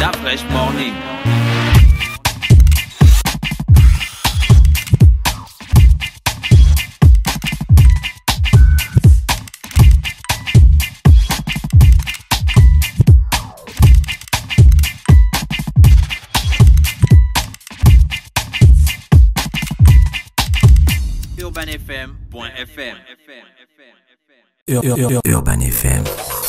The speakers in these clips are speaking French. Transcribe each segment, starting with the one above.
That fresh morning. UrbanFM.fm. Urban FM.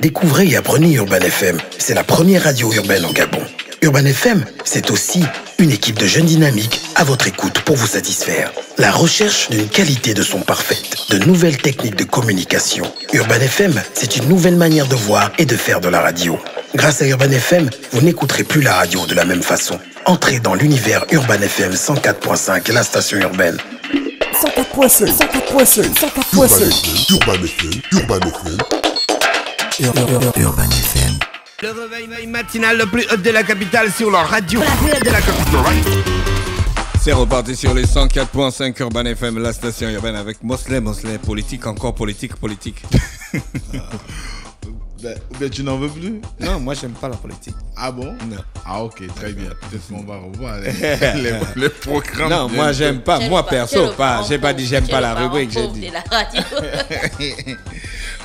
Découvrez et apprenez Urban FM. C'est la première radio urbaine en Gabon. Urban FM, c'est aussi une équipe de jeunes dynamiques à votre écoute pour vous satisfaire. La recherche d'une qualité de son parfaite, de nouvelles techniques de communication. Urban FM, c'est une nouvelle manière de voir et de faire de la radio. Grâce à Urban FM, vous n'écouterez plus la radio de la même façon. Entrez dans l'univers Urban FM 104.5, la station urbaine. 104.5, 104.5, 104.5. Urban FM, Urban FM. Urban FM. Le réveil matinal le plus haut de la capitale sur la radio. La de la capitale. C'est reparti sur les 104.5 Urban FM, la station urbaine avec Mosley, Mosley, politique, encore politique, politique. Ben, ben, tu n'en veux plus? Non, moi j'aime pas la politique. Ah bon? Non. Ah ok, très bien. Peut-être qu'on va revoir les, les, les programmes. Non, moi j'aime pas, moi perso, pas. J'ai pas dit j'aime pas la rubrique, j'ai dit. la radio.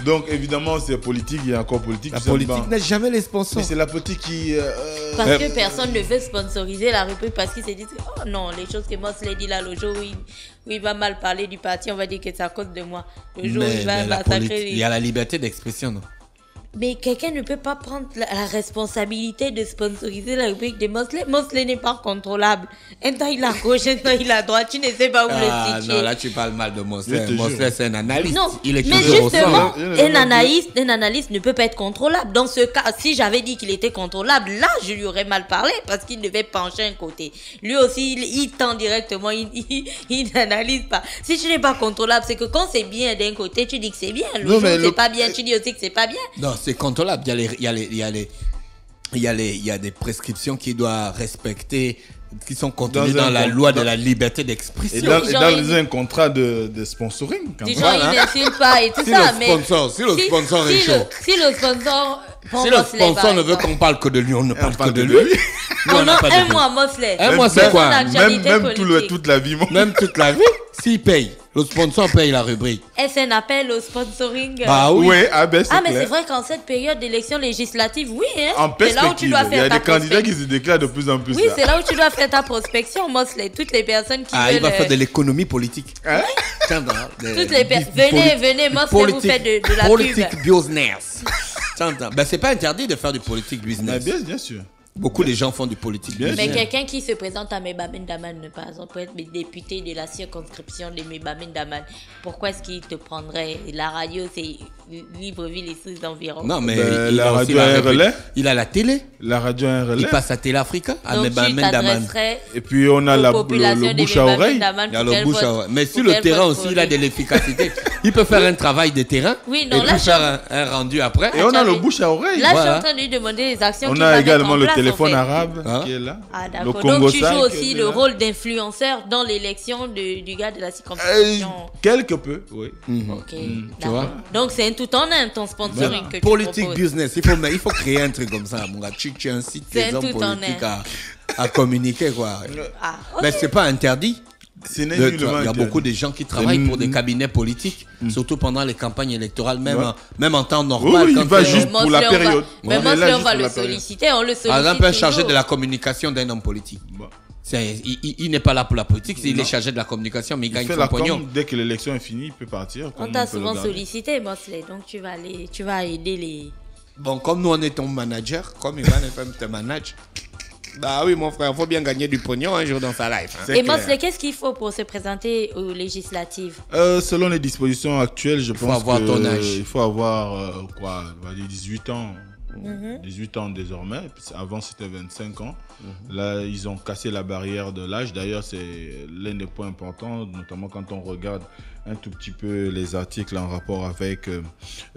Donc évidemment, c'est politique, il y a encore politique. La politique pas. n'est jamais les Mais sponsors. c'est la politique qui. euh, Parce Euh, que personne ne veut sponsoriser la rubrique parce qu'ils se disent Oh non, les choses que Moss l'a dit là, le jour où il, où il va mal parler du parti, on va dire que c'est à cause de moi. Le jour où il va massacrer. il y a la liberté d'expression, non? Mais quelqu'un ne peut pas prendre la, la responsabilité de sponsoriser la rubrique de Mosley. Mosley n'est pas contrôlable. Un temps il est à gauche, un temps il est à droite. Tu ne sais pas où Ah le situer. non, là tu parles mal de Mosley. Mosley c'est un analyste. Non, il est mais justement, un analyste, un analyste ne peut pas être contrôlable. Dans ce cas, si j'avais dit qu'il était contrôlable, là, je lui aurais mal parlé parce qu'il devait pencher un côté. Lui aussi, il, il tend directement, il, il, il n'analyse pas. Si tu n'es pas contrôlable, c'est que quand c'est bien d'un côté, tu dis que c'est bien. Le Non, jour mais le- c'est pas bien, tu dis aussi que c'est pas bien. Non, c'est contrôlable. Il y a les, il y a les, il y a les, il y a les, il y a des prescriptions qu'il doit respecter, qui sont contenues Dans la loi de la liberté Et d'expression. dans, et dans il- un contrat de, de sponsoring. quand Du même. genre, il n'insulte pas et tout Si ça. le mais sponsor- si le sponsor est si chaud. Le, si le sponsor. Si le sponsor ne veut qu'on parle que de lui, on ne parle que parle de de lui. lui. Pendant un mois, Mosley. Un mois, c'est quoi? Même, actualité même tout le, politique. toute la vie. moi. Même toute la vie, s'il paye, le sponsor paye la rubrique. Est-ce un appel au sponsoring euh, Bah oui. Ouais, ah ben c'est Ah, mais c'est vrai qu'en cette période d'élection législative, oui, hein. En c'est là où tu perspective, dois il y a ta des candidats qui se déclarent de plus en plus. Oui, c'est là où tu dois faire ta prospection, Mosley. Toutes les personnes qui Ah, veulent. il va faire euh, de l'économie politique. Hein? Tiens, de- Toutes les personnes. Venez, venez, Mosley, vous politique- faites de, de la Politique pub. business. Tiens, ben, c'est pas interdit de faire du politique Mais business. bien, bien sûr. Beaucoup de gens font du politique Bien. Mais quelqu'un qui se présente à Mebamen Daman, par exemple, pour être député de la circonscription de Mebamen Daman, pourquoi est-ce qu'il te prendrait La radio, c'est Libreville et ses environs? Non, mais Ben, il la radio a un relais. Il a la télé. La radio a un relais. Il passe à Télé Africa. À Donc, Meba tu Mendaman. t'adresserais Et puis on a la, le, bouche à oreille. Il y a le bouche à oreille. Mais sur le terrain aussi, il a de l'efficacité. Il peut faire un travail de terrain. Oui, non, et puis faire un, un rendu après. Et on a le bouche à oreille. Là, je suis en train de lui demander les actions On a également en le place, en téléphone arabe Hein? qui est là. Ah, le d'accord. Congo Donc, tu joues 5 aussi le là. rôle d'influenceur dans l'élection de- du gars de la Euh, circonscription. quelque peu, oui. Ok, tu d'accord. vois? Donc, c'est un tout en un, ton sponsoring que tu Politique proposes. business. Il faut, mais il faut créer un truc comme ça, mon gars. Tu, tu incites C'est les un hommes tout en politiques un. à, à communiquer, quoi. Ah, ok. Mais c'est pas interdit. Il y a beaucoup de gens qui travaillent Mm, pour des mm. cabinets politiques, surtout pendant les campagnes électorales, même, Ouais. en, même en temps normal. oui, quand il va juste pour la va- période. Mais On moi, est là on va le solliciter, on le sollicite. Par exemple, un chargé de la communication d'un homme politique. Il il- il n'est pas là pour la politique, il Non. est chargé de la communication, mais il, Il gagne fait son la pognon. com, dès que l'élection est finie, il peut partir. On t'a peut souvent sollicité, Mosley, donc tu vas aller, tu vas aider les. Bon, comme nous on est ton manager, comme Ivan FM te manage. Bah oui, mon frère, faut bien gagner du pognon un jour dans sa life. hein. Et. Mosley, qu'est-ce qu'il faut pour se présenter aux législatives? Euh, selon les dispositions actuelles, je faut pense avoir que ton âge. il faut avoir euh, quoi, on va dire 18 ans. Mhm. 18 ans désormais. Avant, c'était 25 ans. Mhm. Là, ils ont cassé la barrière de l'âge. D'ailleurs, c'est l'un des points importants, notamment quand on regarde un tout petit peu les articles en rapport avec euh,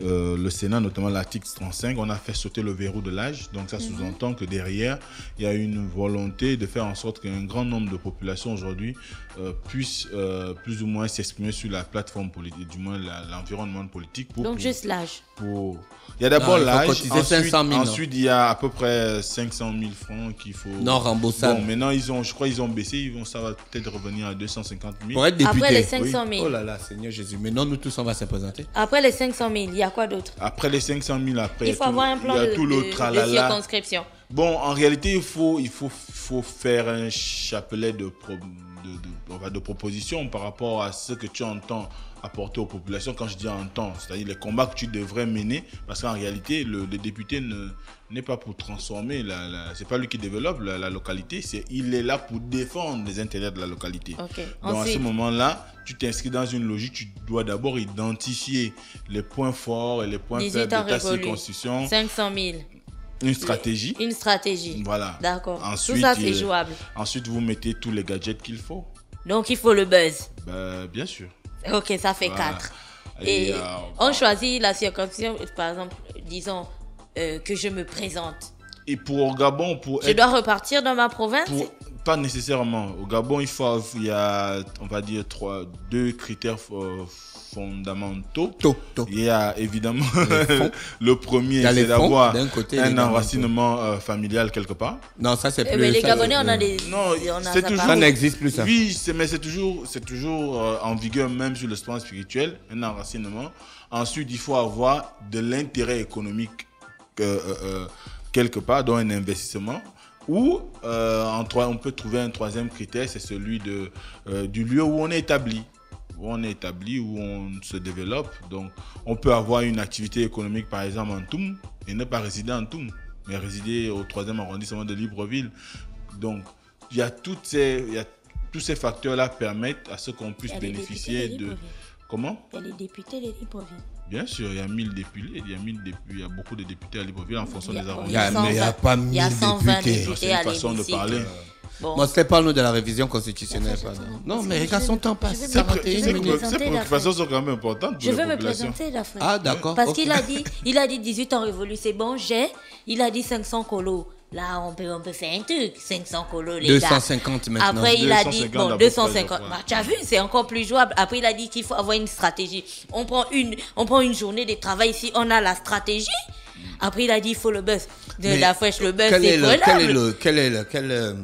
euh, le Sénat, notamment l'article 35. On a fait sauter le verrou de l'âge. Donc ça sous-entend que derrière, il y a une volonté de faire en sorte qu'un grand nombre de populations aujourd'hui euh, puissent euh, plus ou moins s'exprimer sur la plateforme politique, du moins l'environnement politique. Pour, Donc pour- juste l'âge. pour- Il y a d'abord l'âge, 500 000, non. ensuite il y a à peu près 500 000 francs qu'il faut... Non remboursable. Bon, maintenant, ils ont, je crois qu'ils ont baissé, ils vont, ça va peut-être revenir à 250 000. Pour être député. Après les 500 000. Oh là là, Seigneur Jésus. Mais non, nous tous, on va se présenter. Après les 500 000, il y a quoi d'autre? Après les 500 000, après, Il faut tout- avoir un plan il y a de, tout le de- de circonscription. Bon, en réalité, il faut, il faut, faut faire un chapelet de, pro- de, de- on va- de propositions par rapport à ce que tu entends apporter aux populations. Quand je dis entends, c'est-à-dire les combats que tu devrais mener, parce qu'en réalité, le, le député ne n'est pas pour transformer, la, la- c'est pas lui qui développe la, la localité, c'est il est là pour défendre les intérêts de la localité. Donc à ce moment-là, tu t'inscris dans une logique, tu dois d'abord identifier les points forts et les points 18 faibles de ta révolus. circonscription, 500 000. une stratégie. Une stratégie. Voilà. D'accord. Tout ça, c'est euh, jouable. Ensuite, vous mettez tous les gadgets qu'il faut. Donc, il faut le buzz. Ben, bien sûr. Ok, ça fait Voilà. 4. Et, Et euh, on choisit la circonscription, par exemple, disons euh, que je me présente. et pour au Gabon, pour Je être- dois repartir dans ma province? Pour- pas nécessairement. Au Gabon, il faut, il y a, on va dire, trois, deux critères euh, fondamentaux. Tôt, tôt. Il y a évidemment le premier, Il y a les c'est d'avoir d'un côté un enracinement euh, familial quelque part. Non, ça c'est Eh plus. ben, Les Gabonais, on a des. Non, on a c'est ça toujours- Ça n'existe plus, ça. Oui, c'est- mais c'est toujours, c'est toujours euh, en vigueur même sur le plan spirituel, un enracinement. Ensuite, il faut avoir de l'intérêt économique euh, euh, euh, quelque part, dans un investissement. Ou euh, en on peut trouver un troisième critère, c'est celui de, euh, du lieu où on est établi. Où on est établi, où on se développe. Donc, on peut avoir une activité économique, par exemple, en Toum, et ne pas résider en Toum, mais résider au troisième arrondissement de Libreville. Donc, il y a toutes ces, il y a tous ces facteurs-là permettent à ce qu'on puisse bénéficier de. Comment Il y a les députés de Libreville. Bien sûr, il y a 1000 députés, il y a 1000 députés, il y a beaucoup de députés à Libreville en fonction a- des arrondissements. mais il y a 120 pas Il y a 1000 120 députés. députés C'est une à façon de parler. Bon. Bon, c'était parle-nous de la révision constitutionnelle. Attends. Non, mais regarde son temps passe. Ces préoccupations sont quand même importantes Je la veux me population. présenter, l'Afrique. Ah, d'accord. Parce qu'il a dit, il a dit 18 ans révolus, c'est bon, j'ai. Il a dit 500 colos. Là, on peut, on peut faire un truc. 500 colos, les gars. 250 maintenant. Après, il a dit, 250 bon, à peu près, 250. je crois. Bah, tu as vu, c'est encore plus jouable. Après, il a dit qu'il faut avoir une stratégie. On prend une, on prend une journée de travail ici, on a la stratégie. Après, il a dit, il faut le buzz. De Mais la fraîche, le buzz, quel c'est est le, quel est le, quel est le, quel euh,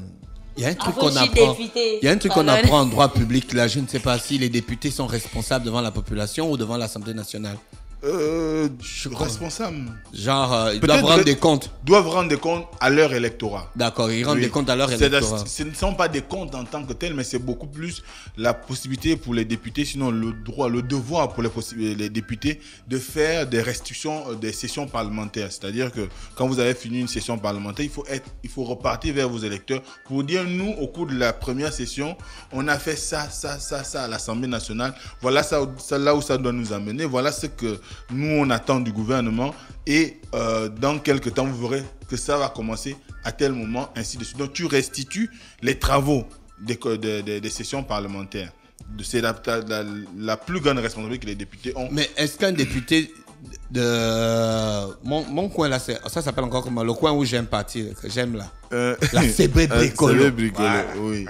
il y a un truc qu'on apprend. député. Il y a un truc qu'on Pardon. apprend en droit public là. Je ne sais pas si les députés sont responsables devant la population ou devant l'Assemblée nationale. Euh, crois. responsable. Genre, euh, ils doivent rendre des comptes. Doivent rendre des comptes à leur électorat. D'accord, ils rendent Oui. des comptes à leur électorat. Ce ne sont pas des comptes en tant que tels, mais c'est beaucoup plus la possibilité pour les députés, sinon le droit, le devoir pour les, députés de faire des restitutions euh, des sessions parlementaires. C'est-à-dire que quand vous avez fini une session parlementaire, il faut, être, il faut repartir vers vos électeurs pour dire, nous, au cours de la première session, on a fait ça, ça, ça, ça à l'Assemblée nationale. Voilà ça, ça, là où ça doit nous amener. Voilà ce que nous, on attend du gouvernement. Et euh, dans quelques temps, vous verrez que ça va commencer à tel moment, ainsi de suite. Donc, tu restitues les travaux des, sessions parlementaires. C'est la, la- la plus grande responsabilité que les députés ont. Mais est-ce qu'un député de mon, mon coin là, ça s'appelle encore comment? Le coin où j'aime partir, que j'aime là. Euh, La euh, Bricolo. Oui.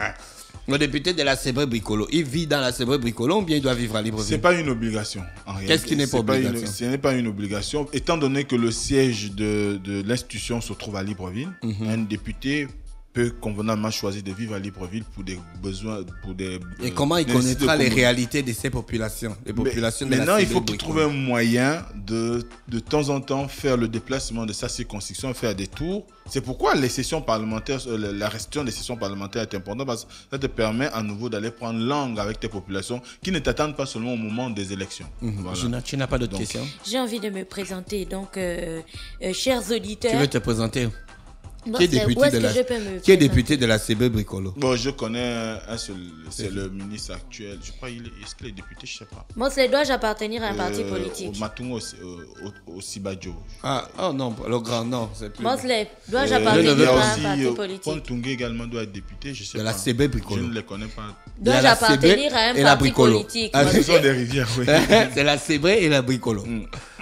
Le député de la Cébré Bricolo, il vit dans la Cébré Bricolo ou bien il doit vivre à C'est Libreville pas une obligation. en réalité. Qu'est-ce qui n'est pas une- Ce n'est pas une obligation. Étant donné que le siège de, de l'institution se trouve à Libreville, Mhm. un député peut convenablement choisir de vivre à Libreville pour des besoins, pour des. Et euh, comment il connaîtra les réalités de ces populations Les Mais populations de la Maintenant, il faut qu'il trouve un moyen de, de temps en temps faire le déplacement de sa circonscription, faire des tours. C'est pourquoi les sessions parlementaires, euh, la- restriction des sessions parlementaires est importante parce que ça te permet à nouveau d'aller prendre langue avec tes populations qui ne t'attendent pas seulement au moment des élections. Voilà. N'ai- Tu n'as pas d'autres questions? J'ai envie de me présenter. Donc, euh, euh, chers Tu auditeurs, veux te présenter? Qui est député de la, qui est député de CB Bricolo? Bon, je connais un seul, c'est le ministre actuel. Je crois, il est, est-ce qu'il est député? Je sais pas. Mosley, dois-je appartenir à un parti Euh, politique? Au Matungo, au, au, au Sibadjo. Ah, oh non, le grand, non, c'est plus. Mosley, dois-je Euh, appartenir à un aussi, parti euh, politique? Pontungue également doit être député, je sais De pas. la CB Bricolo. Je ne les connais pas. Dois-je la appartenir à un parti politique? Ah, Ce sont des rivières, oui. c'est la CB et la Bricolo.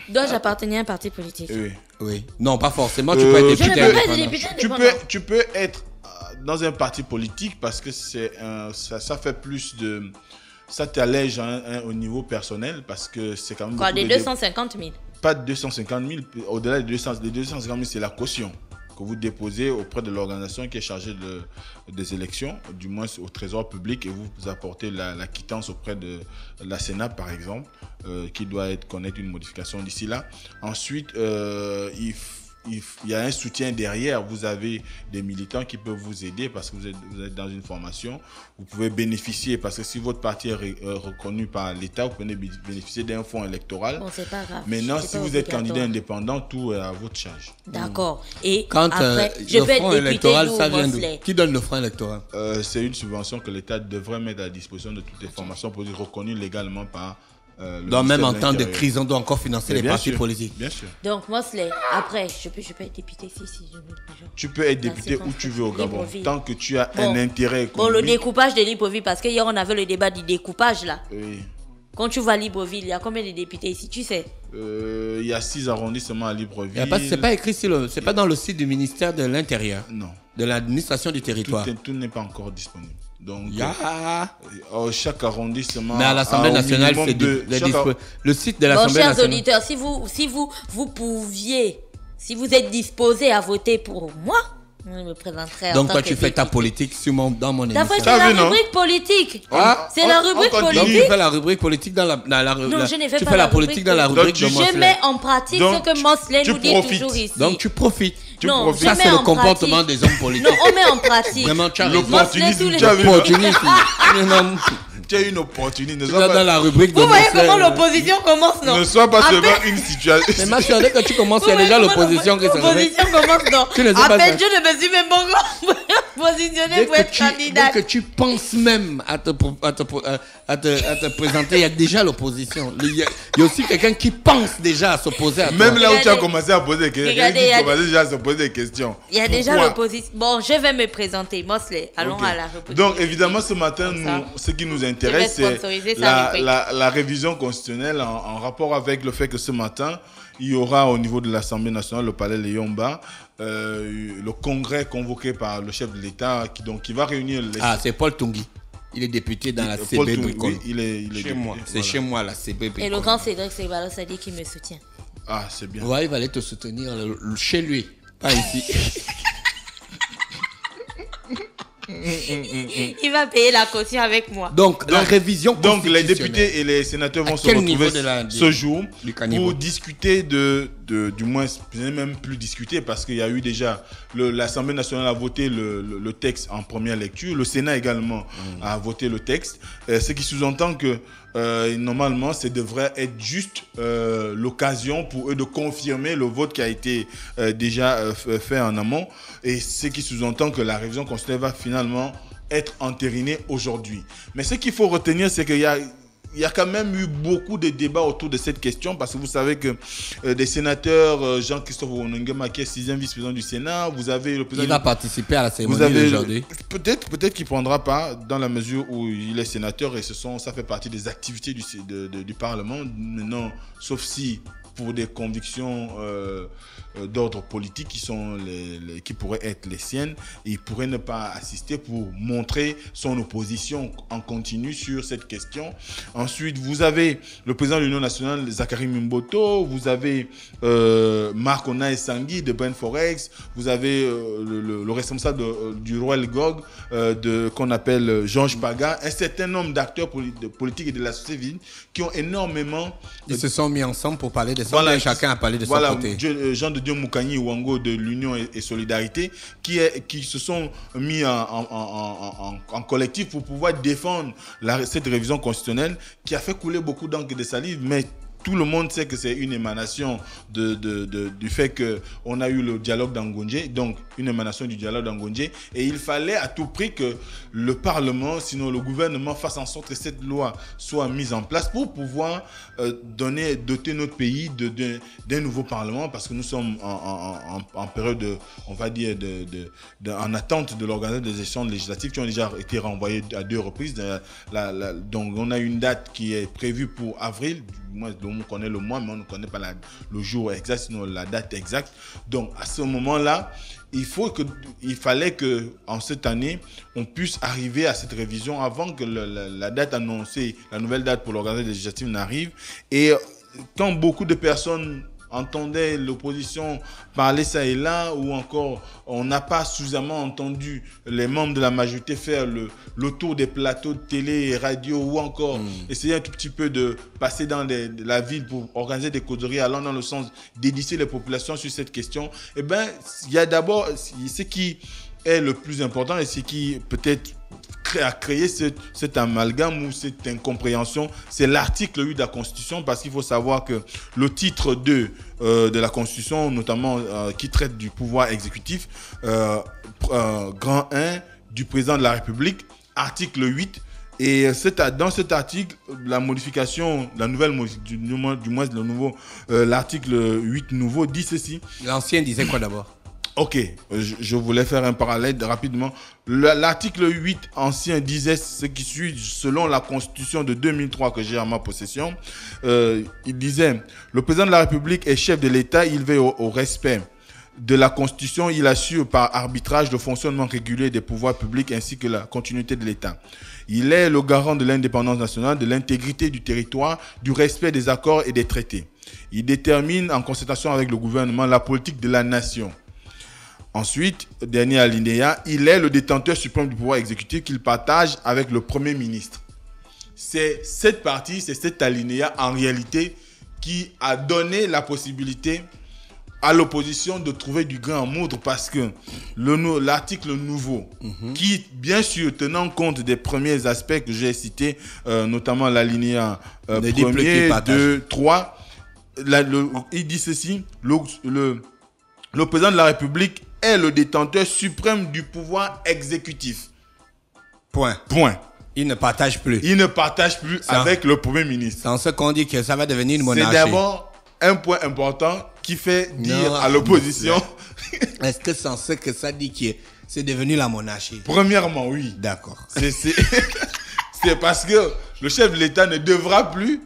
Dois-je appartenir à un parti politique oui. Oui. Non, pas forcément, tu Euh, peux être je ne député peux pas être député tu peux, tu peux être euh, dans un parti politique parce que c'est ça, ça fait plus de. Ça t'allège hein, hein, au niveau personnel parce que c'est quand même. Quoi, des de dé- 250 000 Pas de 250 000, au-delà des 200 des 250 000, c'est la caution que vous déposez auprès de l'organisation qui est chargée de, des élections, du moins au trésor public, et vous, apportez la, quittance auprès de la Sénat, par exemple, euh, qui doit être, connaître une modification d'ici là. Ensuite, euh, il, f- il y a un soutien derrière. Vous avez des militants qui peuvent vous aider parce que vous êtes, vous êtes dans une formation. Vous pouvez bénéficier parce que si votre parti est euh, reconnu par l'État, vous pouvez bé- bénéficier d'un fonds électoral. Bon, c'est pas grave. Maintenant, si vous êtes candidat indépendant, tout est à votre charge. D'accord. Et Quand euh, après, je le être député électoral, ça vient d'où? Qui donne le front électoral? Euh, c'est une subvention que l'État devrait mettre à disposition de toutes les formations pour reconnues légalement par euh, Donc même en temps de crise, on doit encore financer les partis politiques. Bien sûr. Donc, Mosley, après, je peux, je peux être député si, si je veux. Tu peux être député où tu veux au Gabon, tant que tu as Bon. un intérêt Bon, le économique. découpage de Libreville, parce que hier, on avait le débat du découpage, là. Oui. Quand tu vas à Libreville, il y a combien de députés ici, tu sais? Euh, Il y a six arrondissements à Libreville. C'est pas écrit sur le, c'est pas dans le site du ministère de l'Intérieur, Non. de l'administration du Tout territoire. est- tout n'est pas encore disponible. Donc, Ya. euh, chaque arrondissement. Mais à l'Assemblée nationale, c'est de- le, chaque dispo- le site de Bon, l'Assemblée chers nationale. auditeurs, si vous, si vous, vous pouviez, si vous êtes disposés à voter pour moi, je me présenterai en Donc tant toi, que tu fais ta politique sur mon, dans mon émission. fait T'as la vu, non rubrique politique. Ah, c'est la rubrique continue. Donc tu politique. fais la rubrique politique dans la, dans la Non, la- je ne fais tu pas fais la la politique rubrique dans la politique. rubrique de Donc, Je Mosley. mets en pratique Donc, ce que Mosley nous dit profites. toujours ici. Donc tu profites. Tu non, profites. je Ça, c'est le en comportement pratique. des hommes politiques. Non, on met en pratique. Vraiment, tu as raison. L'opportunisme, Mosley, tous tu as une opportunité. Ne sois pas, dans la rubrique de Vous voyez comment l'opposition commence, non ne sois pas seulement une situation. Mais ma chérie, quand tu commences, il y a déjà l'opposition qui se. L'opposition commence, non Tu ne sais pas ça. je ne me suis même pas Dès pour que, être tu, candidate. dès que tu penses même à te, pro- à te, pro- à- à te, à te présenter, il y a déjà l'opposition. Il y, a il y a aussi quelqu'un qui pense déjà à s'opposer à toi. Même là où tu as commencé à poser des questions, il y a déjà à se poser des questions. Il y a déjà Pourquoi? l'opposition. Bon, je vais me présenter. Mosley, allons à la rubrique. Donc évidemment ce matin, nous, ce qui nous intéresse, c'est la révision constitutionnelle en, en rapport avec le fait que ce matin, il y aura au niveau de l'Assemblée nationale, le palais Léomba, euh, le congrès convoqué par le chef de l'État qui, donc, qui va réunir les... Ah, c'est Paul Tungi. Il est député dans la Paul CB Bricole. oui, il est, il est Chez député, moi. C'est voilà. chez moi la CB Et le grand Cédric Sebalo, ça dit qu'il me soutient. Ah, c'est bien. Ouais, il va aller te soutenir le- le- chez lui, pas ici. Il va payer la caution avec moi. Donc, la révision Donc les députés et les sénateurs vont se retrouver niveau de la- ce jour pour discuter de, de- du moins, même plus discuter parce qu'il y a eu déjà, l'Assemblée nationale a voté le, le- le texte en première lecture, le Sénat également Mm. a voté le texte, Euh, ce qui sous-entend que euh, normalement, ça devrait être juste euh, l'occasion pour eux de confirmer le vote qui a été déjà fait en amont, et ce qui sous-entend que la révision constitutionnelle va finalement être entérinée aujourd'hui. Mais ce qu'il faut retenir, c'est qu'il y a il y a quand même eu beaucoup de débats autour de cette question parce que vous savez que euh, des sénateurs, euh, Jean-Christophe Onongema qui est sixième vice-président du Sénat, vous avez le président Il va du- participer à la cérémonie avez d'aujourd'hui. peut-être peut-être qu'il prendra pas dans la mesure où il est sénateur et ce sont ça fait partie des activités du de- de- du Parlement maintenant sauf si pour des convictions euh, d'ordre politique qui sont les, les- qui pourraient être les siennes il pourrait ne pas assister pour montrer son opposition en continu sur cette question. Ensuite vous avez le président de l'Union nationale Zachary Mimboto. Vous avez euh, Marc Onaï Sangui de Ben Forex. Vous avez euh, le, le- le responsable de- euh, du Royal Gog euh, de qu'on appelle euh, Georges Paga. Un certain nombre d'acteurs politiques et de la société civile qui ont énormément Ils se sont mis ensemble pour parler de ça. Voilà, chacun a parlé de voilà, son côté. Dieu- euh, Jean de Dieu Moukani Wango de l'Union et, Solidarité qui, se sont mis en, collectif pour pouvoir défendre la, cette révision constitutionnelle qui a fait couler beaucoup d'encre de salive, mais tout le monde sait que c'est une émanation de, du fait qu'on a eu le dialogue d'Angonje, donc une émanation du dialogue d'Angonje. Et il fallait à tout prix que le Parlement, sinon le gouvernement, fasse en sorte que cette loi soit mise en place pour pouvoir euh, donner, doter notre pays de- de- d'un nouveau Parlement, parce que nous sommes en, période, de, on va dire, en attente de l'organisation des élections législatives qui ont déjà été renvoyées à deux reprises. Donc on a une date qui est prévue pour avril, moins on connaît le mois, mais on ne connaît pas la- le jour exact, sinon la date exacte. Donc à ce moment-là, il faut que, il fallait que en cette année, on puisse arriver à cette révision avant que la, la date annoncée, la nouvelle date pour l'organisation législative n'arrive. Et quand beaucoup de personnes entendaient l'opposition parler ça et là, ou encore on n'a pas suffisamment entendu les membres de la majorité faire le, le tour des plateaux de télé et radio, ou encore essayer un tout petit peu de passer dans la ville pour organiser des causeries allant dans le sens d'édifier les populations sur cette question, eh ben, il y a d'abord ce qui est le plus important et ce qui peut-être cré- a créé ce- cet amalgame ou cette incompréhension, c'est l'article 8 de la Constitution, parce qu'il faut savoir que le titre 2 euh, de la Constitution, notamment euh, qui traite du pouvoir exécutif, euh, grand 1 du président de la République, article 8, et dans cet article, la modification, la nouvelle, du, du moins le nouveau, l'article 8 nouveau dit ceci. L'ancien disait quoi d'abord? Ok, je, voulais faire un parallèle rapidement. Le- L'article 8 ancien disait ce qui suit selon la constitution de 2003 que j'ai en ma possession. Euh, il disait, le président de la République est chef de l'État, il veille au, au respect de la constitution, il assure par arbitrage le fonctionnement régulier des pouvoirs publics ainsi que la continuité de l'État. Il est le garant de l'indépendance nationale, de l'intégrité du territoire, du respect des accords et des traités. Il détermine en concertation avec le gouvernement la politique de la nation. Ensuite, dernier alinéa, il est le détenteur suprême du pouvoir exécutif qu'il partage avec le Premier ministre. C'est cette partie, c'est cet alinéa en réalité qui a donné la possibilité à l'opposition de trouver du grain en moudre parce que l'article nouveau, qui, bien sûr, tenant compte des premiers aspects que j'ai cités, euh, notamment l'alinéa euh, premier, partage. 2, 3, la- le- il dit ceci, le, le, le président de la République est le détenteur suprême du pouvoir exécutif. Point. Point. Il ne partage plus. Il ne partage plus avec le Premier ministre. C'est en ce qu'on dit que ça va devenir une C'est monarchie. d'abord un point important qui fait dire Non. à l'opposition, Est-ce que c'est en ce que ça dit que c'est devenu la monarchie? Premièrement, oui. D'accord. C'est- C'est c'est parce que le chef de l'État ne devra plus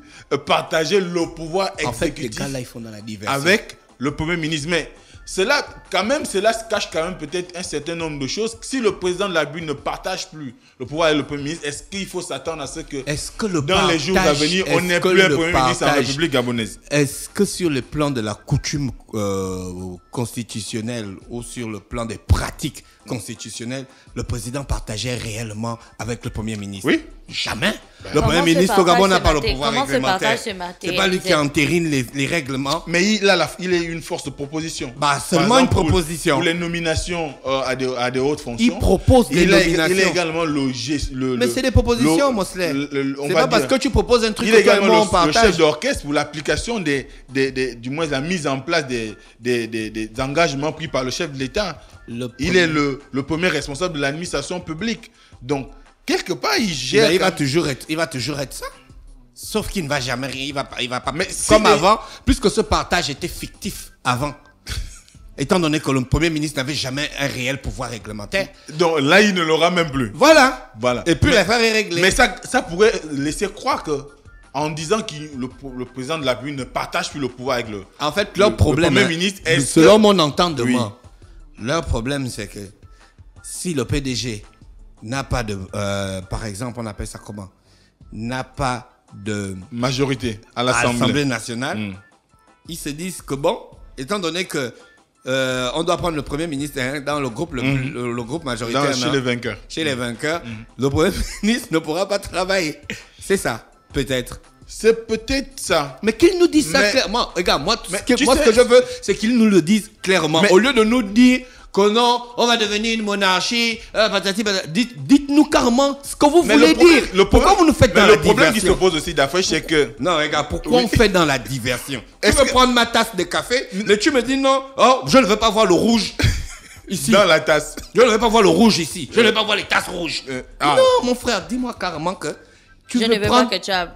partager le pouvoir En fait, les exécutif gars là, ils font dans la diversité. avec le Premier ministre. Mais cela, quand même, cela se cache quand même peut-être un certain nombre de choses. Si le président de la République ne partage plus le pouvoir avec le Premier ministre, est-ce qu'il faut s'attendre à ce que Est-ce que le dans les jours à partage- venir, on n'ait plus un le Premier ministre en partage- République gabonaise Est-ce que sur le plan de la coutume euh, constitutionnelle ou sur le plan des pratiques constitutionnelles, le président partageait réellement avec le Premier ministre Oui. Jamais. le Comment Premier ministre au Gabon n'a pas le pouvoir comment ce réglementaire. C'est pas lui qui entérine les, les règlements. Mais il a, la- il est une force de proposition. Bah, seulement une proposition. Pour les nominations euh, à, des, à des hautes fonctions. Il propose des il est- nominations. il est également le, gé- le Mais le- c'est des propositions, le- Mosley. le- le- C'est pas parce que tu proposes un truc il est que tout le également monde le, le chef d'orchestre pour l'application des, des, des- du moins la mise en place des, des, des, des engagements pris par le chef de l'État. Le Il est le, le premier responsable de l'administration publique. Donc, quelque part, il Mais gère. il va quand- toujours être, il va toujours être ça. Sauf qu'il ne va jamais rien, il va pas, il va pas. Mais comme avant, puisque ce partage était fictif avant. Étant donné que le premier ministre n'avait jamais un réel pouvoir réglementaire. Donc là, il ne l'aura même plus. Voilà. Voilà. Et puis Mais- l'affaire est réglée. Mais ça, ça pourrait laisser croire que, en disant que le, le président de la République ne partage plus le pouvoir avec le. en fait, leur le- problème, le hein, Premier ministre, est-ce selon que- mon entendement, Oui. Leur problème c'est que si le PDG n'a pas de, euh, par exemple, on appelle ça comment, n'a pas de Majorité à l'Assemblée. nationale, Mm. ils se disent que bon, étant donné que euh, on doit prendre le premier ministre hein, dans le groupe, le, plus- le- le groupe majoritaire. Dans- chez non, les vainqueurs. chez les vainqueurs, le premier ministre ne pourra pas travailler. C'est ça, peut-être. C'est peut-être ça. Mais qu'ils nous disent ça clairement. Regarde, moi, Mais ce que, moi sais- ce que je veux, c'est qu'ils nous le disent clairement. Mais- Au lieu de nous dire que non, on va devenir une monarchie. euh, patati, patata. Dites- Dites-nous carrément ce que vous Mais voulez le problème- dire. le Pourquoi problème- vous nous faites dans le la problème qui se diversion pose aussi d'affaire, c'est que Non, regarde, pourquoi Oui. on fait dans la diversion Tu veux que- prendre ma tasse de café, mais tu me dis non, oh, je ne veux pas voir le rouge ici. dans la tasse. Je ne veux pas voir le rouge ici. Je ne veux pas voir les tasses rouges. Euh, ah. Non, mon frère, dis-moi carrément que tu Je veux ne veux prendre pas que tu as.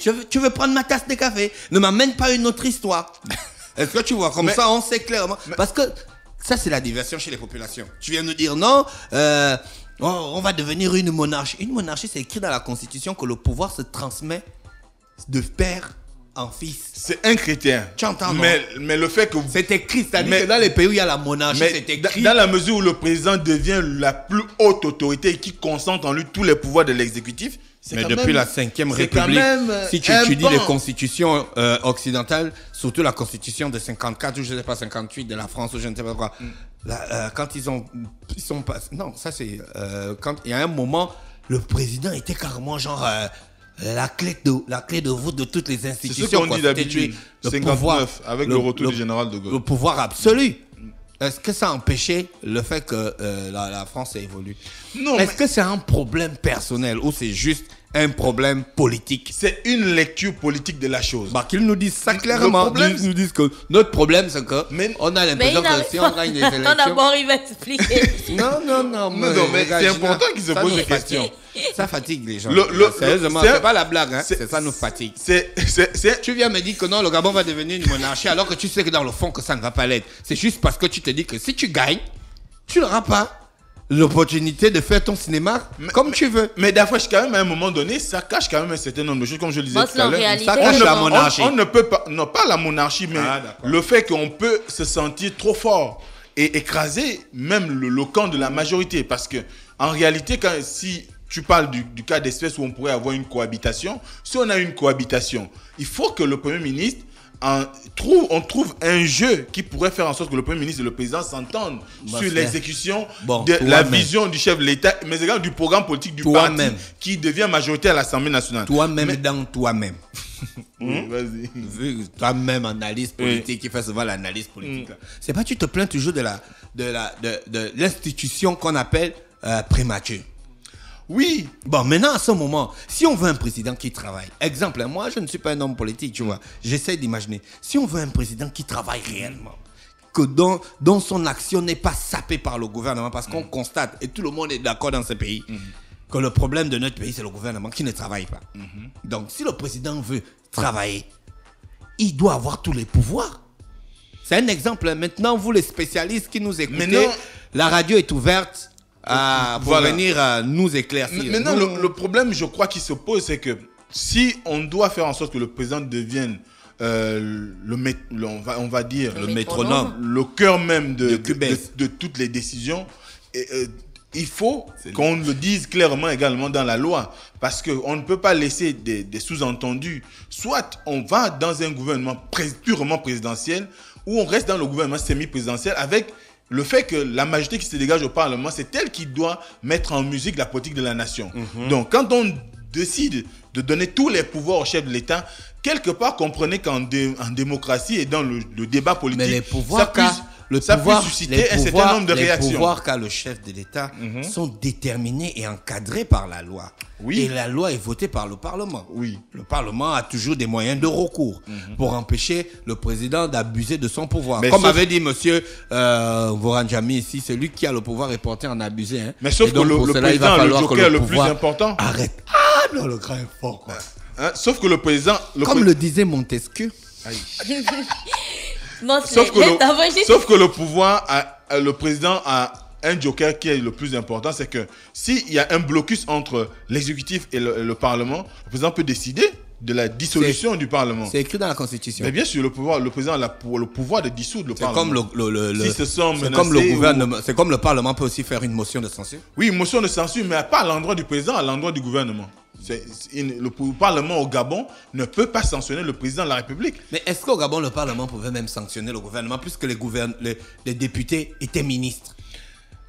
Tu veux, tu veux prendre ma tasse de café? Ne m'amène pas une autre histoire. Est-ce que tu vois? Comme Mais- ça, on sait clairement. Parce que ça, c'est la diversion chez les populations. Tu viens nous dire non, euh, on, on va devenir une monarchie. Une monarchie, c'est écrit dans la Constitution que le pouvoir se transmet de père en fils. C'est un critère. Tu entends, non? Mais, mais le fait que vous C'est écrit, c'est-à-dire Mais- que dans les pays où il y a la monarchie, c'est écrit. dans la mesure où le président devient la plus haute autorité et qui concentre en lui tous les pouvoirs de l'exécutif, Mais depuis même- la 5ème c'est quand République, même, si tu étudies les constitutions euh, occidentales, surtout la constitution de 54 ou je ne sais pas 58 de la France ou je ne sais pas quoi, Mm. euh, quand ils ont, ils sont pas, non, ça c'est euh, quand il y a un moment, le président était carrément genre euh, la clé de la clé de voûte de toutes les C'est institutions. ce qu'on dit d'habitude. lui, le 59 pouvoir- avec le, retour du général de Gaulle. le pouvoir absolu. Est-ce que ça a empêché le fait que euh, la, la France a évolué? Non, Est-ce mais- que c'est un problème personnel ou c'est juste un problème politique C'est une lecture politique de la chose. bah, qu'ils nous disent ça clairement. problème, Ils nous disent que notre problème, c'est que Mais- on a Mais l'impression que si on gagne des Non, élections. d'abord, il va expliquer. Non, non, non. Non, non, mais c'est important qu'ils se posent des fatigue. questions. Ça fatigue les gens. Le- le- Sérieusement, c'est- pas la blague, hein. c'est- ça nous fatigue. C'est, c'est, c'est- Tu viens me dire que non, le Gabon va devenir une monarchie alors que tu sais que dans le fond que ça ne va pas l'être. C'est juste parce que tu te dis que si tu gagnes, tu n'auras pas l'opportunité de faire ton cinéma comme tu veux. Mais d'après, quand même, à un moment donné, ça cache quand même un certain nombre de choses, comme je le disais tout à l'heure. Ça cache la on- monarchie. on ne peut pas, non pas la monarchie, mais Ah, d'accord. le fait qu'on peut se sentir trop fort et écraser même le, le camp de la majorité. Parce que, en réalité, quand, si tu parles du, du cas d'espèce où on pourrait avoir une cohabitation, si on a une cohabitation, il faut que le Premier ministre trouve, on trouve un jeu qui pourrait faire en sorte que le Premier ministre et le Président s'entendent Bah, sur l'exécution Bon, de la vision du chef de l'État, mais également du programme politique du parti Toi-même. qui devient majoritaire à l'Assemblée nationale. Toi-même Mais- dans toi-même. Oui. Vu toi-même analyse politique, qui fait souvent l'analyse politique. C'est pas tu te plains toujours de la de la de, de l'institution qu'on appelle euh, prématurée. Oui, Bon, maintenant, à ce moment, si on veut un président qui travaille, exemple, hein, moi, je ne suis pas un homme politique, tu vois, j'essaie d'imaginer, si on veut un président qui travaille réellement, que dont, dont son action n'est pas sapée par le gouvernement, parce qu'on constate, et tout le monde est d'accord dans ce pays, que le problème de notre pays, c'est le gouvernement qui ne travaille pas. Donc, si le président veut travailler, il doit avoir tous les pouvoirs. C'est un exemple. hein. Maintenant, vous les spécialistes qui nous écoutez, Maintenant- la radio est ouverte à, pour Voilà. venir euh, nous éclaircir. Maintenant, le, le problème, je crois, qui se pose, c'est que si on doit faire en sorte que le président devienne euh, le, on, va, on va dire, Le le, métronome. le cœur même de, De de, Cubes. de- de toutes les décisions, et, euh, il faut qu'on le dise clairement également dans la loi. Parce qu'on ne peut pas laisser des, des sous-entendus. Soit on va dans un gouvernement pré- purement présidentiel, ou on reste dans le gouvernement semi-présidentiel avec le fait que la majorité qui se dégage au Parlement, c'est elle qui doit mettre en musique la politique de la nation. Mhm. Donc, quand on décide de donner tous les pouvoirs au chef de l'État, quelque part, comprenez qu'en dé- en démocratie et dans le, le débat politique, Mais les ça pouvoirs puisse, qu'a le ça pouvoir, puisse susciter les un certain pouvoirs- nombre de les réactions. Mhm. pouvoirs qu'a le chef de l'État sont déterminés et encadrés par la loi. Oui. Et la loi est votée par le Parlement. Oui. Le Parlement a toujours des moyens de recours pour empêcher le président d'abuser de son pouvoir. Mhm. Mais Comme sauf- avait dit monsieur euh, Voranjami ici, celui qui a le pouvoir est porté à en abuser. hein. Mais sauf donc, que le- le cela, il va président a le joker le plus important. Arrête. Ah non, le grand est fort. quoi. Hein, Sauf que le président... Le Comme pré- le disait Montesquieu. Sauf que, le, sauf que le pouvoir, a- a- le président a un joker qui est le plus important, c'est que s'il y a un blocus entre l'exécutif et le, Parlement, le président peut décider de la dissolution du Parlement. C'est écrit dans la Constitution. Mais bien sûr, le pouvoir, le président a la- le pouvoir de dissoudre le C'est Parlement. comme le, le, le- le- Si ce sont c'est comme le gouvernement, c'est comme le Parlement peut aussi faire une motion de censure. Oui, motion de censure, mais pas à l'endroit du président, à l'endroit du gouvernement. Une- le Parlement au Gabon ne peut pas sanctionner le président de la République. Mais est-ce qu'au Gabon le Parlement pouvait même sanctionner le gouvernement puisque les, gouvern- les, les députés étaient ministres?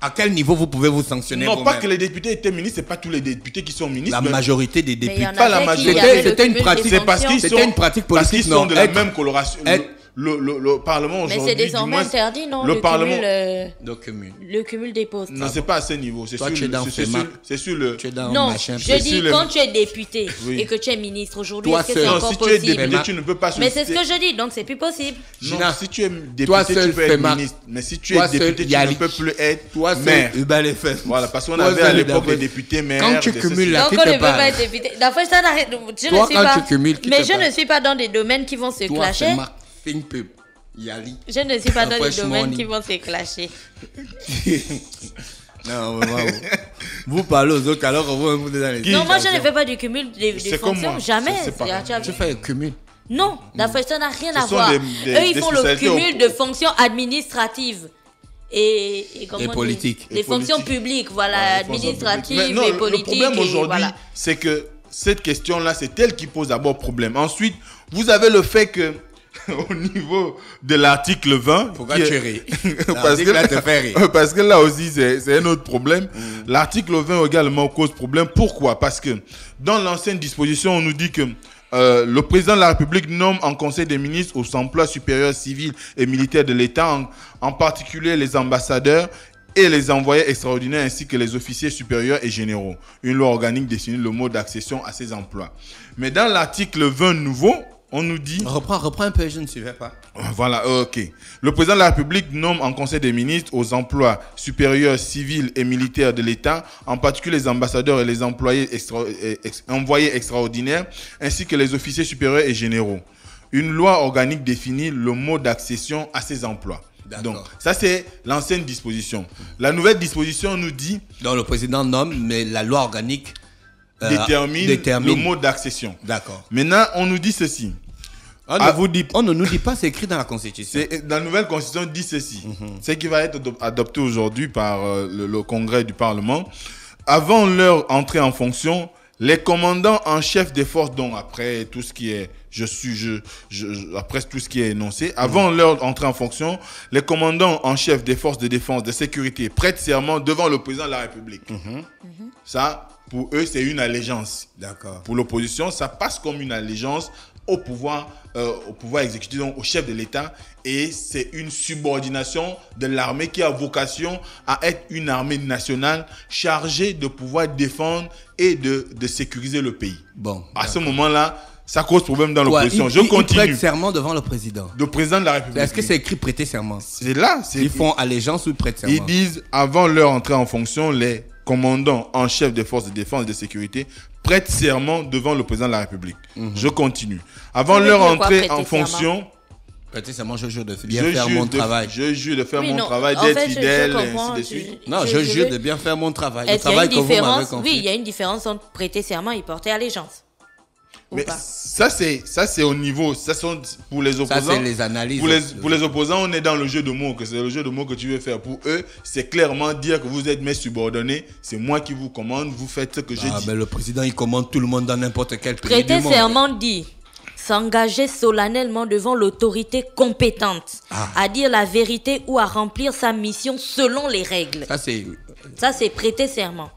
À quel niveau vous pouvez vous sanctionner Non, pas que les députés étaient ministres, c'est pas tous les députés qui sont ministres. La mais- majorité des députés. pas la majorité. C'était une pratique- C'est parce qu'ils C'était sont, une pratique parce politique, qu'ils sont non, de la être- même coloration. être- le- le, le, le Parlement Mais aujourd'hui. c'est du désormais moins, interdit, non Le le Parlement. cumul, euh, cumul. le cumul des postes. Non, c'est pas à ce niveau. C'est sur, c'est- c'est sur, c'est sur le. Tu es dans Non, machin. je C'est dis quand tu es député Oui. et que tu es ministre aujourd'hui, Toi est-ce que c'est encore si tu es possible? député, tu ne peux pas Mais c'est ce que je dis, donc c'est plus possible. Non, Gina, si tu es député, toi tu peux être ministre. Mais si tu es député, tu ne peux plus être Toi, maire. c'est Uber les fesses. Voilà, parce qu'on avait à l'époque des députés maires. Quand tu cumules la- Donc on ne peut pas être député. D'après ça, n'arrête- je ne suis quand pas. tu cumules, qui mais je ne suis pas dans des domaines qui vont se clasher. Pub. Yali. Je ne suis pas dans Fresh domaines morning. qui vont se clasher. Non, vraiment, vous, vous parlez aux autres alors que vous, vous êtes dans les Non, moi je ne fais pas du cumul des, des C'est comme fonctions. moi. Jamais. Pareil. Tu fais un cumul. Non, la fonction n'a rien Ce à voir. des- des- Eux, ils font le cumul au- de fonctions administratives. Et, et, Et politiques. Et fonctions publiques, voilà, les administratives non, et le- politiques. Le problème aujourd'hui, voilà. c'est que cette question-là, c'est elle qui pose d'abord problème. Ensuite, vous avez le fait que, au niveau de l'article 20. Pourquoi tu ris parce, que, là te fait rire. parce que là aussi, c'est un autre problème. L'article 20 également cause problème. Pourquoi? Parce que dans l'ancienne disposition, on nous dit que euh, le président de la République nomme en Conseil des ministres aux emplois supérieurs civils et militaires de l'État, en, en particulier les ambassadeurs et les envoyés extraordinaires ainsi que les officiers supérieurs et généraux. Une loi organique définit le mode d'accession à ces emplois. Mais dans l'article 20 nouveau, on nous dit... Reprends, reprends un peu, je ne suivais pas. Voilà, ok. Le président de la République nomme en Conseil des ministres aux emplois supérieurs civils et militaires de l'État, en particulier les ambassadeurs et les employés extra- ex- envoyés extraordinaires, ainsi que les officiers supérieurs et généraux. Une loi organique définit le mode d'accession à ces emplois. Donc, ça c'est l'ancienne disposition. La nouvelle disposition nous dit Donc le président nomme, mais la loi organique détermine, détermine. le mode d'accession. D'accord. Maintenant, on nous dit ceci. On, ne vous dit, on ne nous dit pas, c'est écrit dans la Constitution. La nouvelle constitution dit ceci. Mhm. Ce qui va être ado- adopté aujourd'hui par euh, le, le Congrès du Parlement. Avant leur entrée en fonction, les commandants en chef des forces, donc après tout ce qui est, je suis, je, je- je- après tout ce qui est énoncé, avant leur entrée en fonction, les commandants en chef des forces de défense, de sécurité prêtent serment devant le président de la République. Ça, pour eux, c'est une allégeance. D'accord. Pour l'opposition, ça passe comme une allégeance au pouvoir, euh, au pouvoir exécutif, donc au chef de l'État, et c'est une subordination de l'armée qui a vocation à être une armée nationale chargée de pouvoir défendre et de, de sécuriser le pays. Bon. À ce moment-là, ça cause problème dans l'opposition. Je continue. prête serment devant le président. Le président de la République. Est-ce que c'est écrit prêter serment? C'est là. Ils font allégeance ou ils prêtent serment? Ils disent, avant leur entrée en fonction, les commandants en chef des forces de défense et de sécurité prêtent serment devant le président de la République. Je continue. Avant leur quoi, entrée en fonction, Prêter serment, je jure de je bien faire jure, mon de, travail. je jure de faire Oui, mon non, travail, en d'être fait, je- je fidèle, et ainsi de je- suite. Non, je, jure de bien faire mon travail. Le travail une que vous m'avez confié. Oui, il y a une différence entre prêter serment et porter allégeance. Mais pas? ça, c'est ça c'est au niveau, ça sont pour les Ça, opposants. c'est les analyses. Pour les, pour les opposants, on est dans le jeu de mots, que c'est le jeu de mots que tu veux faire. Pour eux, c'est clairement dire que vous êtes mes subordonnés, c'est moi qui vous commande, vous faites ce que je Ah, dis. ben, le président, il commande tout le monde dans n'importe quel pays Prêter du monde. serment dit s'engager solennellement devant l'autorité compétente Ah. à dire la vérité ou à remplir sa mission selon les règles. Ça, c'est... Ça, c'est prêter serment.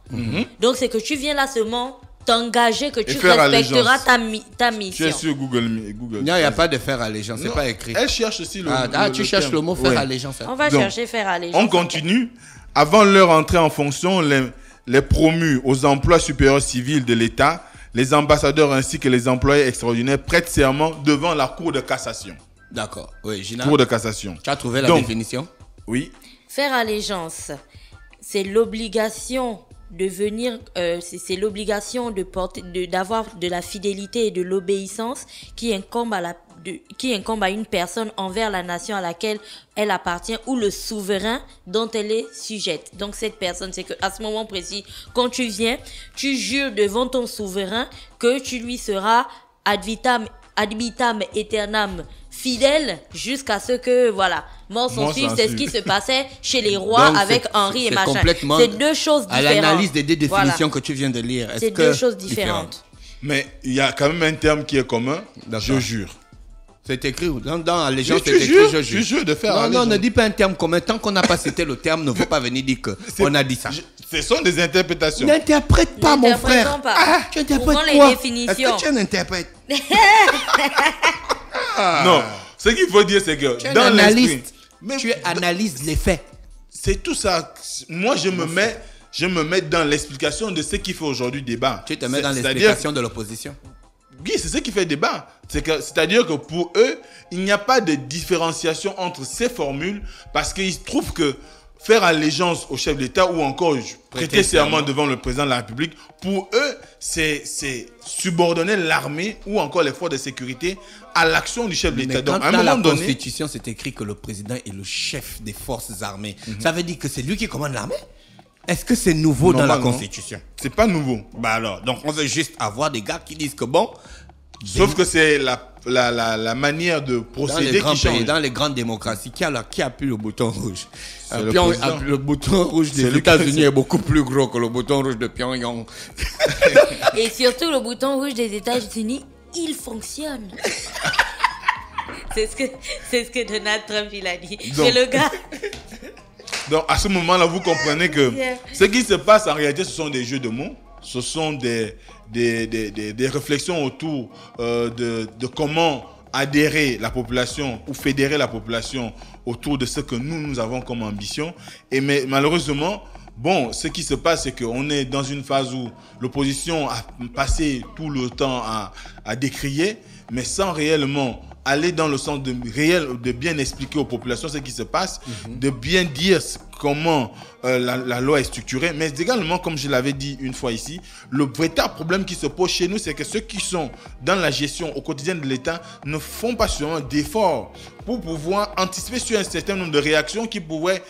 Donc, c'est que tu viens là seulement t'engager que tu faire respecteras ta, mi- ta Tu mission. es sur Google. Google. Non, il n'y a pas de faire allégeance, c'est pas écrit. Elle cherche aussi le. Ah, le- ah, le tu cherches terme. le mot faire Ouais. allégeance. On va Donc, chercher faire allégeance. On continue. Avant leur entrée en fonction, les, les promus aux emplois supérieurs civils de l'État, les ambassadeurs ainsi que les employés extraordinaires prêtent serment devant la Cour de cassation. D'accord. Oui, Gina, Cour de cassation. tu as trouvé la Donc, définition? Oui. Faire allégeance, c'est l'obligation de venir, euh, c'est l'obligation de porter, d'avoir de la fidélité et de l'obéissance qui incombe à la, de- qui incombe à une personne envers la nation à laquelle elle appartient ou le souverain dont elle est sujette. Donc cette personne, c'est que à ce moment précis, quand tu viens, tu jures devant ton souverain que tu lui seras ad vitam, ad vitam aeternam fidèle jusqu'à ce que voilà mort s'en suive c'est ce qui se passait chez les rois Donc, avec Henri et c'est machin complètement c'est deux choses À différentes l'analyse des deux définitions Voilà. que tu viens de lire. est-ce c'est que- deux choses différentes Mais il y a quand même un terme qui est commun. D'accord. Je jure. C'est écrit dans, dans Je, allégeance, tu c'est écrit jures, je tu jure. jures de faire Non, non, allégeance. ne dis pas un terme commun. Tant qu'on n'a pas cité le terme, ne faut pas venir dire qu'on a dit ça. je- Ce sont des interprétations. N'interprète pas, mon frère. pas. Ah, tu interprètes les quoi définitions. Est-ce que tu es interprète Non, Ce qu'il faut dire, c'est que Tu es un dans analyste. Mais tu analyses les faits. c'est tout ça. Moi, je me mets, je me mets dans l'explication de ce qui fait aujourd'hui débat. Tu te mets dans l'explication de l'opposition. Oui, c'est ce qui fait débat. Que- C'est-à-dire que pour eux, il n'y a pas de différenciation entre ces formules parce qu'ils trouvent que faire allégeance au chef d'État ou encore prêter serment. devant le président de la République, pour eux, c'est subordonner l'armée ou encore les forces de sécurité à l'action du chef d'État. quand Donc, à un dans la donné, Constitution, c'est écrit que le président est le chef des forces armées. Ça veut dire que c'est lui qui commande l'armée? Est-ce que c'est nouveau dans la Constitution? c'est pas nouveau. Bah alors, donc on veut juste avoir des gars qui disent que bon, Sauf que c'est la, la, la, la manière de dans les procéder grands qui pays, dans les grandes démocraties, qui a, la- qui appuie le bouton rouge? Euh, le Pyong- président. le bouton rouge des États-Unis est beaucoup plus gros que le bouton rouge de Pyongyang. Et surtout, le bouton rouge des États-Unis, il fonctionne. C'est ce, que, c'est ce que Donald Trump il a dit. C'est le gars. Donc à ce moment-là, vous comprenez que Yeah. ce qui se passe en réalité, ce sont des jeux de mots, ce sont des, réflexions autour euh, de, comment adhérer la population ou fédérer la population autour de ce que nous, nous avons comme ambition. Et malheureusement, bon, ce qui se passe, c'est qu'on est dans une phase où l'opposition a passé tout le temps à décrier, mais sans réellement aller dans le sens de réel de bien expliquer aux populations ce qui se passe, de bien dire comment euh, la, la loi est structurée, mais également, comme je l'avais dit une fois ici, le véritable problème qui se pose chez nous, c'est que ceux qui sont dans la gestion au quotidien de l'État ne font pas suffisamment d'efforts pour pouvoir anticiper sur un certain nombre de réactions qui pourraient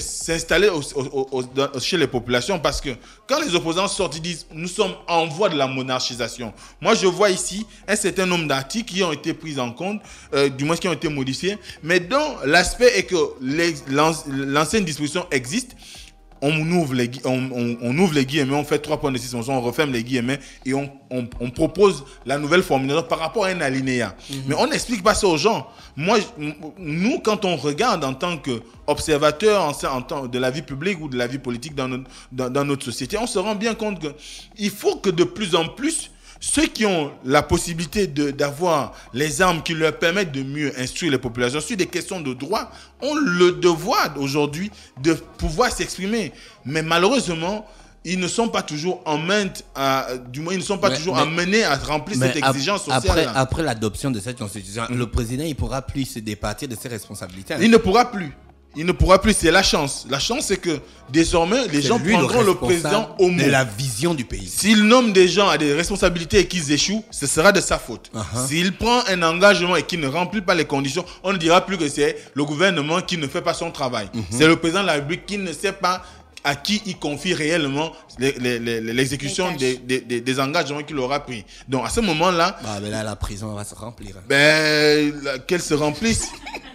s'installer au- au- dans- chez les populations parce que quand les opposants sortent, ils disent nous sommes en voie de la monarchisation. Moi, je vois ici un certain nombre d'articles qui ont été pris en compte, euh, du moins qui ont été modifiés, mais dont l'aspect est que l'ancienne disposition existe. On ouvre, les, gui- on, on- on ouvre les guillemets, on fait trois points de suspension, on referme les guillemets et on, propose la nouvelle formulation par rapport à un alinéa. Mais on n'explique pas ça aux gens. Moi, nous, quand on regarde en tant qu'observateur en, en tant- de la vie publique ou de la vie politique dans notre, dans, dans notre société, on se rend bien compte qu'il faut que de plus en plus, ceux qui ont la possibilité d'avoir les armes qui leur permettent de mieux instruire les populations sur des questions de droit ont le devoir aujourd'hui de pouvoir s'exprimer. Mais malheureusement, ils ne sont pas toujours en main, à- du moins ils ne sont pas Mais- toujours mais- amenés à remplir cette exigence après, sociale. après l'adoption de cette constitution, le président il pourra plus se départir de ses responsabilités. Il ne pourra plus. Il ne pourra plus. C'est la chance. La chance, c'est que désormais, les gens prendront le, responsable président au mot. de la vision du pays. S'il nomme des gens à des responsabilités et qu'ils échouent, ce sera de sa faute. Uh-huh. S'il prend un engagement et qu'il ne remplit pas les conditions, on ne dira plus que c'est le gouvernement qui ne fait pas son travail. Mm-hmm. C'est le président de la République qui ne sait pas à qui il confie réellement les- les- les- l'exécution Les des, des- des- des engagements qu'il aura pris. Donc à ce moment-là, Bah, mais là, la prison va se remplir. hein. ben, qu'elles se remplissent,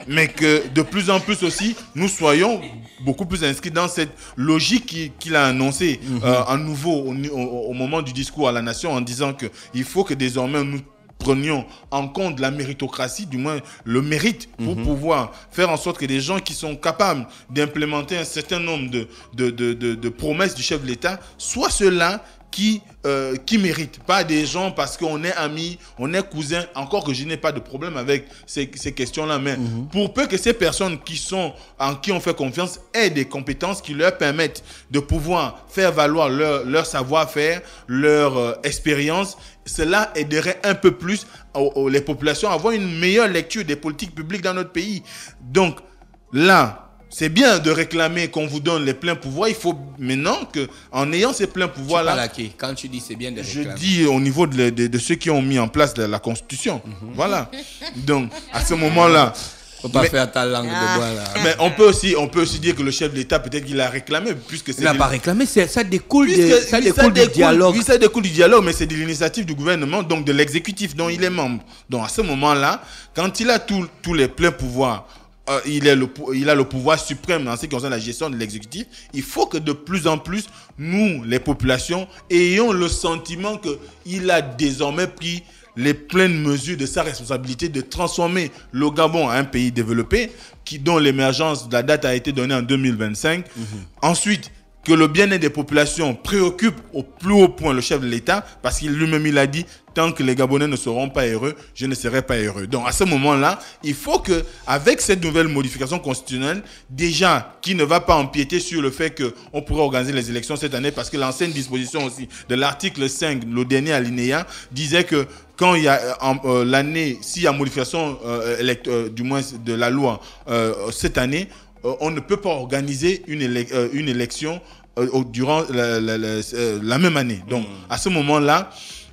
mais que de plus en plus aussi, nous soyons beaucoup plus inscrits dans cette logique qui- qu'il a annoncée euh, à nouveau au, ni- au- au moment du discours à la nation en disant que il faut que désormais nous prenions en compte la méritocratie, du moins le mérite, pour pouvoir faire en sorte que des gens qui sont capables d'implémenter un certain nombre de, de, de, de- de promesses du chef de l'État soient ceux-là qui, euh, qui méritent, pas des gens parce qu'on est amis, on est cousins, encore que je n'ai pas de problème avec ces, ces questions-là, mais pour peu que ces personnes qui sont, en qui on fait confiance aient des compétences qui leur permettent de pouvoir faire valoir leur, leur savoir-faire, leur euh, expérience, cela aiderait un peu plus aux- aux- les populations à avoir une meilleure lecture des politiques publiques dans notre pays. Donc là, c'est bien de réclamer qu'on vous donne les pleins pouvoirs. Il faut maintenant que, en ayant ces pleins pouvoirs Voilà. là, Quand tu dis c'est bien de je réclamer. dis au niveau de, de- de ceux qui ont mis en place la, la Constitution. Voilà. Donc, à ce moment-là, Faut pas Mais- faire ta langue de bois là. mais on peut aussi, on peut aussi dire que le chef de l'État peut-être qu'il a réclamé puisque c'est Il n'a pas réclamé, ça découle, puisque- de, ça oui, découle du dialogue. Oui, ça découle du dialogue, mais c'est de l'initiative du gouvernement, donc de l'exécutif dont il est membre. Donc à ce moment-là, quand il a tous les pleins pouvoirs, euh, il, est le, pou- il a le pouvoir suprême en ce qui concerne la gestion de l'exécutif, il faut que de plus en plus, nous, les populations, ayons le sentiment qu'il a désormais pris les pleines mesures de sa responsabilité de transformer le Gabon en un pays développé, qui, dont l'émergence de la date a été donnée en 2025. Ensuite, que le bien-être des populations préoccupe au plus haut point le chef de l'État, parce qu'il lui-même il a dit tant que les Gabonais ne seront pas heureux, je ne serai pas heureux. Donc à ce moment-là, il faut que avec cette nouvelle modification constitutionnelle, déjà qui ne va pas empiéter sur le fait que on pourrait organiser les élections cette année, parce que l'ancienne disposition aussi de l'article 5, le dernier alinéa, disait que quand il y a euh, euh, l'année, s'il y a modification euh, euh, du moins de la loi cette année, on ne peut pas organiser une, élec- euh, une élection euh, durant la, la- la- euh, la même année. Donc, à ce moment-là,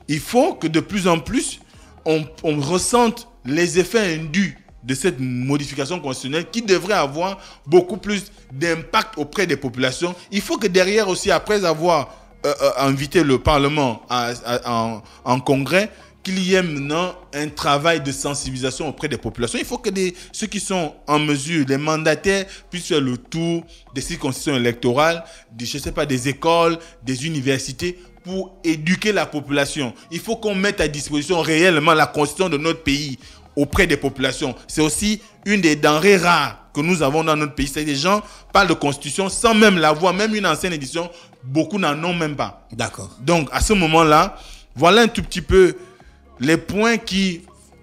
il faut que de plus en plus, on, on ressente les effets indus de cette modification constitutionnelle qui devrait avoir beaucoup plus d'impact auprès des populations. Il faut que derrière aussi, après avoir euh, euh, invité le Parlement à- à- en, en congrès, qu'il y ait maintenant un travail de sensibilisation auprès des populations. Il faut que des, ceux qui sont en mesure, les mandataires, puissent faire le tour des circonscriptions électorales, des, je sais pas, des écoles, des universités, pour éduquer la population. Il faut qu'on mette à disposition réellement la constitution de notre pays auprès des populations. C'est aussi une des denrées rares que nous avons dans notre pays. C'est des gens parlent de constitution sans même la voir, même une ancienne édition, beaucoup n'en ont même pas. D'accord. Donc, à ce moment-là, voilà un tout petit peu les points qui,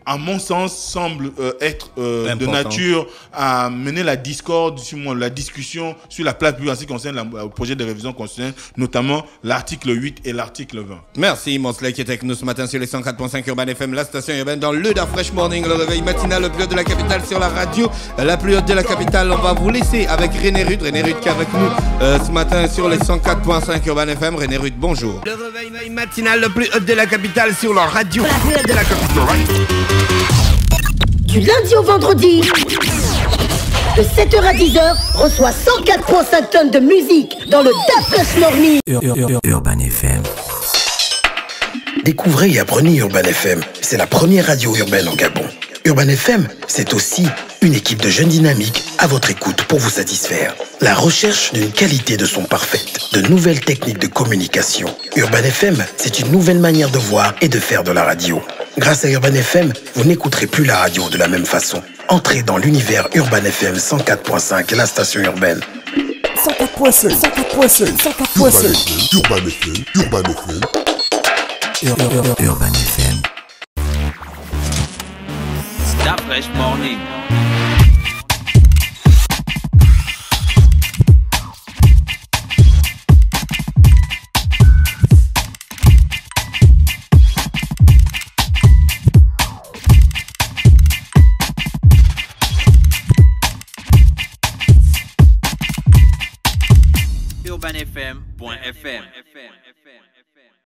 à mon sens, semblent euh, être euh, de nature à mener la discorde, sur moi, la discussion sur la place publique en ce qui concerne la- le projet de révision constitutionnelle, notamment l'article 8 et l'article 20. Merci Monsley qui était avec nous ce matin sur les 104.5 Urban FM, la station urbaine dans le Da Fresh Morning, le réveil matinal le plus haut de la capitale sur la radio, la plus haute de la capitale. On va vous laisser avec René Rude, René Rude qui est avec nous euh, ce matin sur les 104.5 Urban FM. René Rude, bonjour. Le réveil matinal le plus haut de la capitale sur leur radio. La plus haute de la capitale. Du lundi au vendredi, de 7h à 10h, reçoit 104.5 tonnes de musique dans le Dapres Morning. Ur- Ur- Ur- Urban FM. Découvrez et apprenez Urban FM. C'est la première radio urbaine en Gabon. Urban FM, c'est aussi une équipe de jeunes dynamiques à votre écoute pour vous satisfaire. La recherche d'une qualité de son parfaite, de nouvelles techniques de communication. Urban FM, c'est une nouvelle manière de voir et de faire de la radio. Grâce à Urban FM, vous n'écouterez plus la radio de la même façon. Entrez dans l'univers Urban FM 104.5, la station urbaine. 104.5, 104.5, 104.5. Urban FM, Urban FM. Ur- Ur- Ur- Urban FM. Stop Fresh Morning. fm.fm.